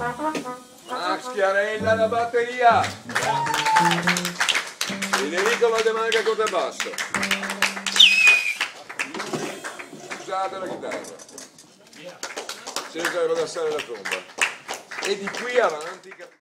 Max Chiarella alla batteria. Federico Valdemanca contrabbasso. Scusate la chitarra. Cerca di rodassare la tromba. E di qui avanti...